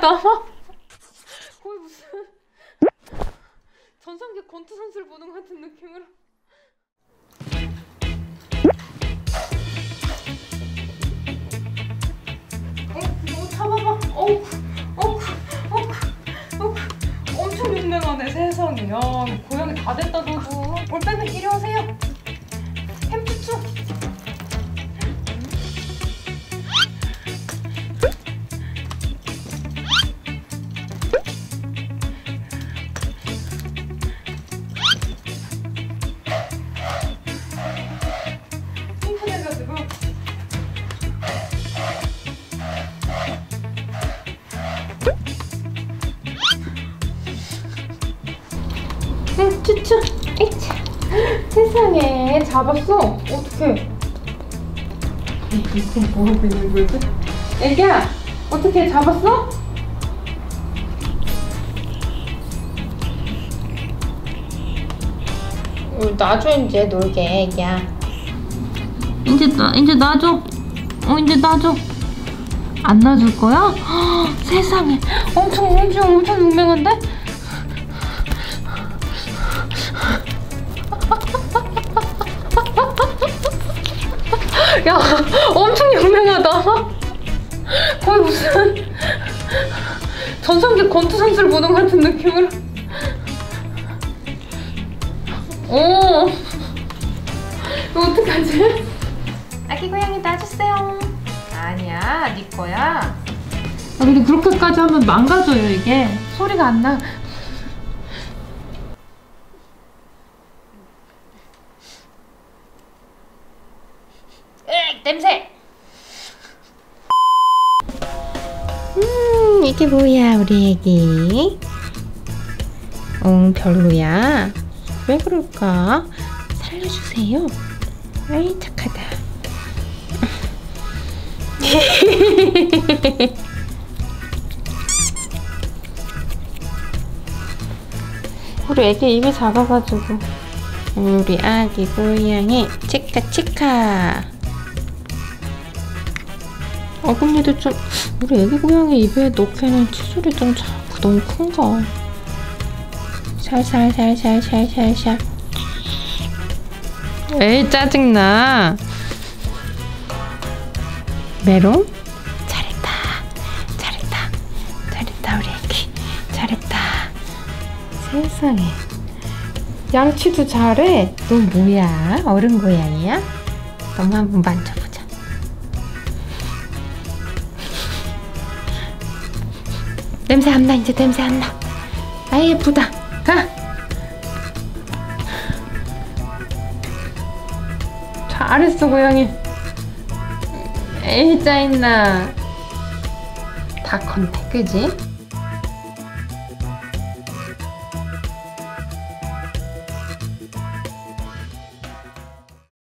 유명하다. 거의 무슨 전성기 권투 선수를 보는 것 같은 느낌으로. 어, 참아봐. 어우, 어우, 어우, 엄청 유명하네 세상에. 야, 고양이 다 됐다 너도. 올빼미 이리 오세요. 응, 추추. 에이차. 세상에 잡았어. 어떡해. 이거 뭐하고 있는 거지? 애기야, 어떻게 잡았어? 놔줘 이제 놀게 애기야. 이제 나 이제 놔줘. 어 이제 놔줘. 안 놔줄 거야? 헉, 세상에 엄청 엄청 엄청 유명한데? 야 엄청 유명하다. 거의 무슨 전성기 권투 선수를 보는 것 같은 느낌으로. 오. 이거 어떡하지? 아기 고양이 놔주세요. 아니야, 네 거야. 아, 근데 그렇게까지 하면 망가져요, 이게. 소리가 안 나. 으, 냄새! 음, 이게 뭐야, 우리 애기? 응, 별로야. 왜 그럴까? 살려주세요. 아이, 착하다. 우리 애기 입이 작아가지고. 우리 아기 고양이, 치카, 치카. 어금니도 좀 우리 애기 고양이 입에 넣기에는 치솔이 좀 자꾸 너무 큰가 살살살살살살살 에이 짜증나. 메롱? 잘했다. 잘했다. 잘했다 우리 애기. 잘했다. 세상에. 양치도 잘해? 너 뭐야? 어른 고양이야? 너무 한번 만져 냄새 안 나 이제 냄새 안 나. 아 예쁘다. 가. 잘했어 고양이. 에이 짜있나. 다 컸네 그지?